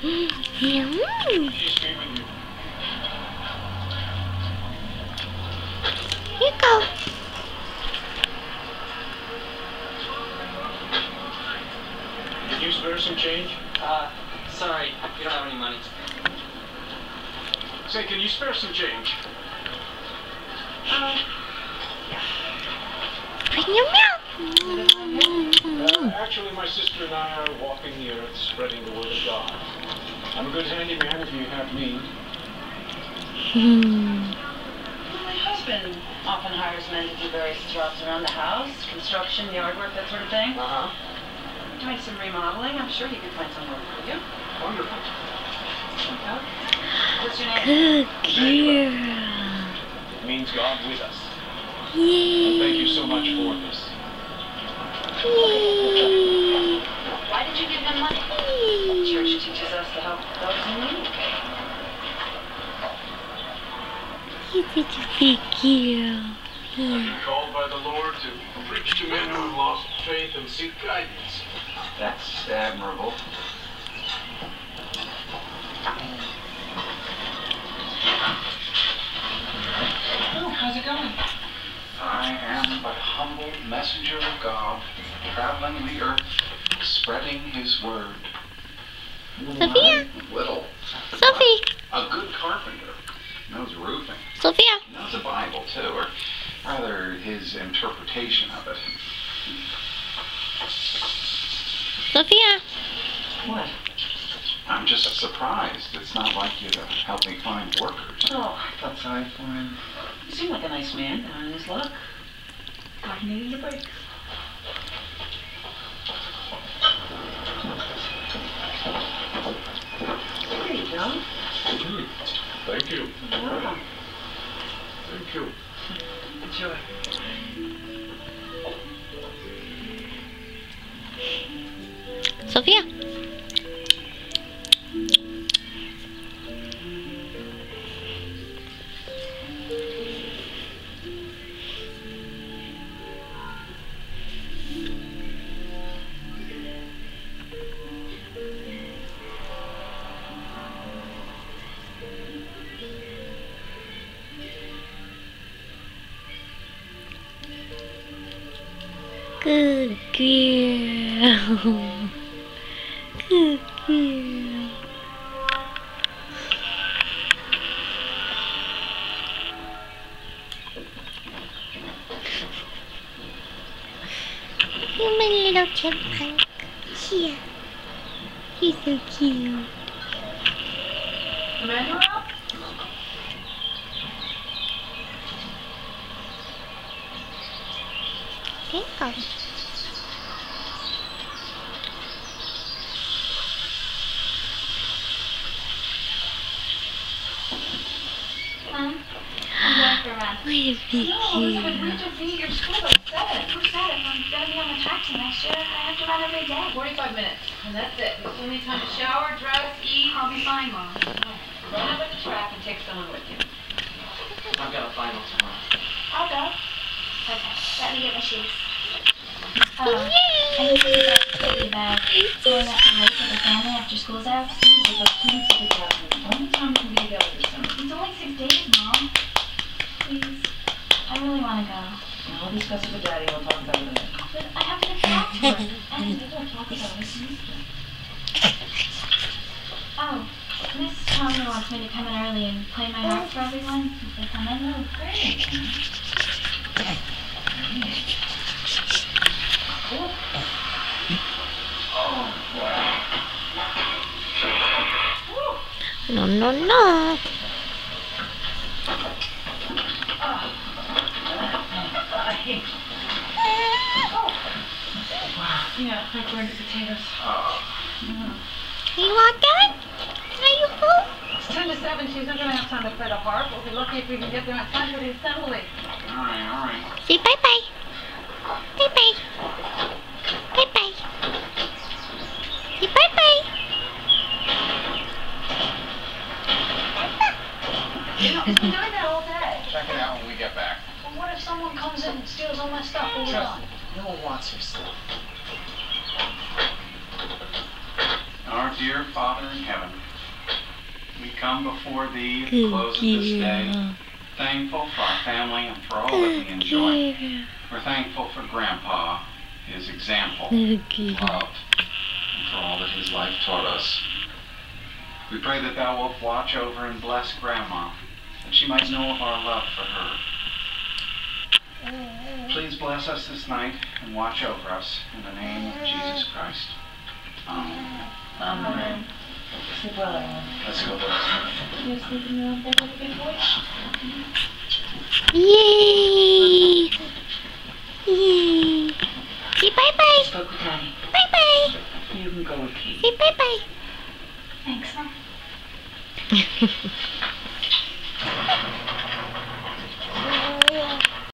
Peace be with you. Here you go. Can you spare some change? Uh, sorry, you don't have any money. Say, can you spare some change? Bring your milk. Uh, actually, my sister and I are walking the earth, spreading the word of God. I'm a good handyman if you have me. Hmm. My husband often hires men to do various jobs around the house, construction, yard work, that sort of thing. Uh-huh. Doing some remodeling. I'm sure he could find some work for you. Wonderful. Okay. What's your name? Good girl. It means God with us. Yay. Thank you so much for this. Yay. Why you give him money? Yay. Church teaches us to help those in need. You're such a big girl. I've been called by the Lord to preach to men who have lost faith and seek guidance. That's admirable. Oh, how's it going? I am but humble messenger of God, traveling the earth, spreading his word. Sophia. Little. Sophie. A good carpenter. Knows roofing. Sophia. Knows the Bible, too, or rather his interpretation of it. Sophia. What? I'm just surprised it's not like you to help me find workers. Oh, I felt sorry for him. He seemed like a nice man down in his luck. Thought he needed a break. You. You're welcome. Thank you. Enjoy. Good girl. Good girl. You're my little chipmunk. Yeah. He's so cute. Emmanuel? Tinkle. Mom, I'm going for a run. What a big No, Elizabeth, kid. we have to your school at 7. Who said if I'm going to be on the taxi next year, I have to run every day. 45 minutes, and that's it. You still need time to shower, dress, eat. I'll be fine, Mom. Run up at the track and take someone with you. I've got a final tomorrow. I'll go. Okay, let me get my shoes. Um, I need to get back to the bag. So I have to wait for the family after school's out. It's like two weeks of vacation. Only time you can be together this summer. It's only six days, Mom. Please. I really want to go. And I'll discuss it with Daddy we'll talk about it later. But I have to talk to her. And we will talk about it. Oh, Miss Tomlin wants me to come in early and play my harp for everyone. If they come in, oh, great. No, no, no. Yeah, I burned the potatoes. oh You want that? Are you full? It's 10 to 7. She's not going to have time to play the harp. We'll be lucky if we can get there in time for the assembly. All right, all right. Say bye bye. Bye bye. Bye bye. Say bye bye. You know, we've been doing that all day. Check it out when we get back. Well, what if someone comes in and steals all my stuff? What do we Trust done? me, no one wants your stuff. Aren't dear Father in heaven, we come before Thee at the close of this day, thankful for our family and for all that we enjoy. We're thankful for Grandpa, his example, love, and for all that his life taught us. We pray that Thou wilt watch over and bless Grandma, that she might know of our love for her. Please bless us this night and watch over us in the name of Jesus Christ. Amen. Amen. Let's go. Yay! Yay! Say bye bye. Spoke. Bye bye. You can go with Katie. Say bye bye. Thanks, Mom.